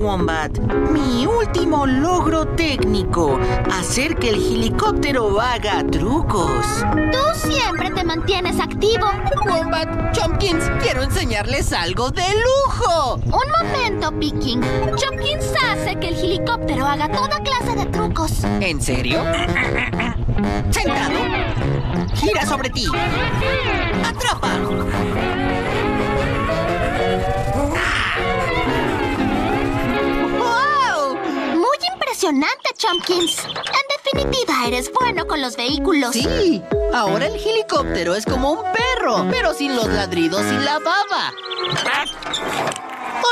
Wombat. Mi último logro técnico. Hacer que el helicóptero haga trucos. Tú siempre te mantienes activo. Wombat, Chompkins, quiero enseñarles algo de lujo. Un momento, Piking. Chompkins hace que el helicóptero haga toda clase de trucos. ¿En serio? Sentado. Gira sobre ti. Atrapa. Impresionante, Chompkins. En definitiva, eres bueno con los vehículos. Sí, ahora el helicóptero es como un perro, pero sin los ladridos y la baba.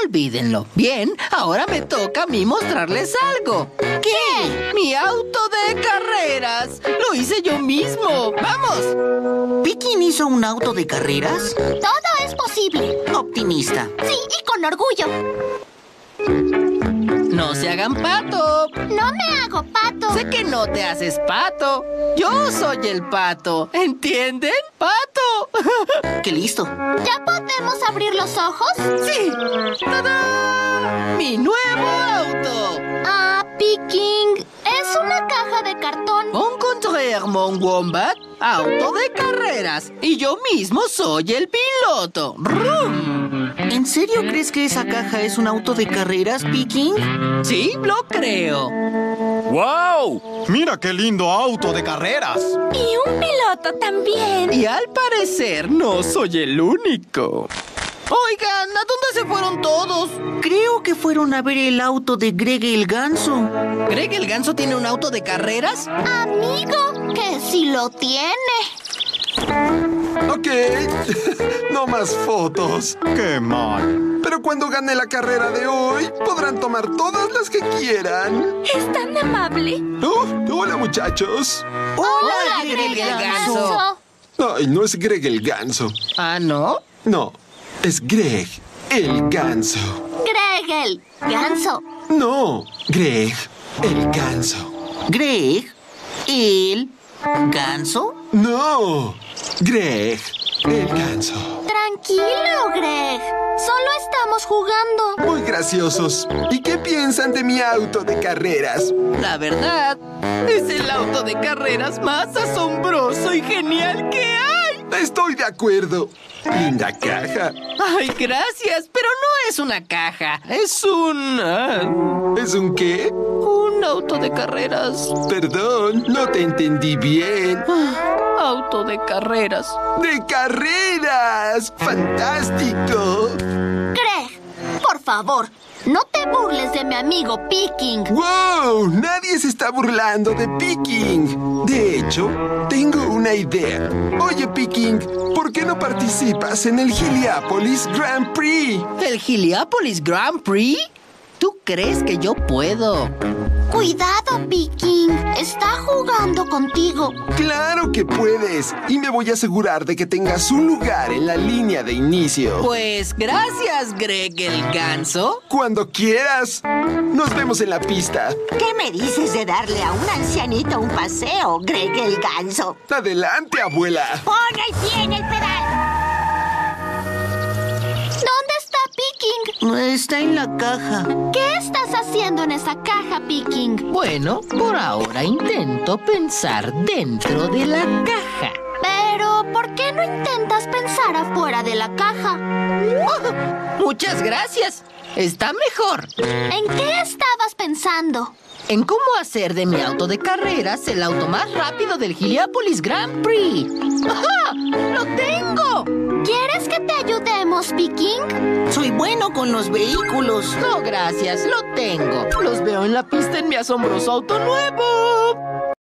Olvídenlo. Bien, ahora me toca a mí mostrarles algo. ¿Qué? Mi auto de carreras. Lo hice yo mismo. ¡Vamos! ¿Pikin hizo un auto de carreras? Todo es posible. Optimista. Sí, y con orgullo. No se hagan pato. No me hago pato. Sé que no te haces pato. Yo soy el pato. ¿Entienden? ¡Pato! ¡Qué listo! ¿Ya podemos abrir los ojos? ¡Sí! ¡Tada! ¡Mi nuevo auto! Ah, Piking. Es una caja de cartón. Un contraire, mon wombat. Auto de carreras. Y yo mismo soy el piloto. ¡Rum! ¿En serio crees que esa caja es un auto de carreras, Piking? Sí, lo creo. ¡Wow! ¡Mira qué lindo auto de carreras! Y un piloto también. Y al parecer no soy el único. Oigan, ¿a dónde se fueron todos? Creo que fueron a ver el auto de Greg el Ganso. ¿Greg el ganso tiene un auto de carreras? Amigo, que si lo tiene. Ok, no más fotos. ¡Qué mal! Pero cuando gane la carrera de hoy, podrán tomar todas las que quieran. Es tan amable. Oh, hola muchachos. Hola, Greg el ganso. Ay, no es Greg el ganso. Ah, ¿no? No, es Greg el ganso. Greg el ganso. No, Greg el ganso. Greg, el Ganso. No, Greg el ganso. Tranquilo, Greg. Solo estamos jugando. Muy graciosos. ¿Y qué piensan de mi auto de carreras? La verdad, es el auto de carreras más asombroso y genial que hay. Estoy de acuerdo. Linda caja. Ay, gracias, pero no es una caja, es un... ah, ¿Es un qué? un auto de carreras. Perdón, no te entendí bien. Auto de carreras. ¡De carreras! ¡Fantástico! Greg, por favor, no te burles de mi amigo Piking. ¡Wow! Nadie se está burlando de Piking. De hecho, tengo una idea. Oye, Piking, ¿por qué no participas en el Heliapolis Grand Prix? ¿El Heliapolis Grand Prix? ¿Tú crees que yo puedo? Cuidado, Piking. Está jugando contigo. Claro que puedes. Y me voy a asegurar de que tengas un lugar en la línea de inicio. Pues gracias, Greg el ganso. Cuando quieras. Nos vemos en la pista. ¿Qué me dices de darle a un ancianito un paseo, Greg el ganso? Adelante, abuela. ¡Pon el pie en el pedal! ¿Dónde está Piking? Está en la caja. ¿Qué estás haciendo en esa caja, Piking? Bueno, por ahora intento pensar dentro de la caja. Pero, ¿por qué no intentas pensar afuera de la caja? Muchas gracias. Está mejor. ¿En qué estabas pensando? En cómo hacer de mi auto de carreras el auto más rápido del Heliapolis Grand Prix. ¡Ajá! ¡Lo tengo! ¿Quieres que te ayudemos, Piking? Soy bueno con los vehículos. No, gracias, lo tengo. Los veo en la pista en mi asombroso auto nuevo.